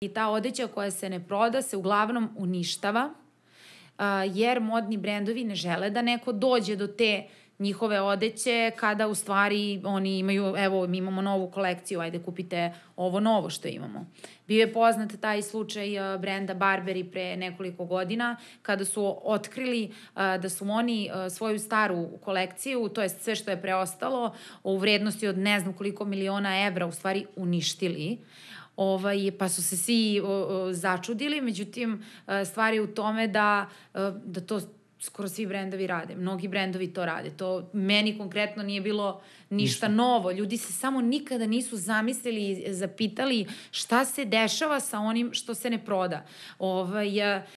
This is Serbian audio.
I ta odeća koja se ne proda se uglavnom uništava, jer modni brendovi ne žele da neko dođe do te njihove odeće kada u stvari oni imaju, evo mi imamo novu kolekciju, ajde kupite ovo novo što imamo. Bio je poznat taj slučaj brenda Barberi pre nekoliko godina kada su otkrili da su oni svoju staru kolekciju, to je sve što je preostalo, u vrednosti od ne znam koliko miliona evra u stvari uništili ovaj, pa su se svi o, o, začudili, međutim stvar je u tome da, da to skoro svi brendovi rade. Mnogi brendovi to rade. To meni konkretno nije bilo ništa, ništa. novo. Ljudi se samo nikada nisu zamislili i zapitali šta se dešava sa onim što se ne proda. Ovaj,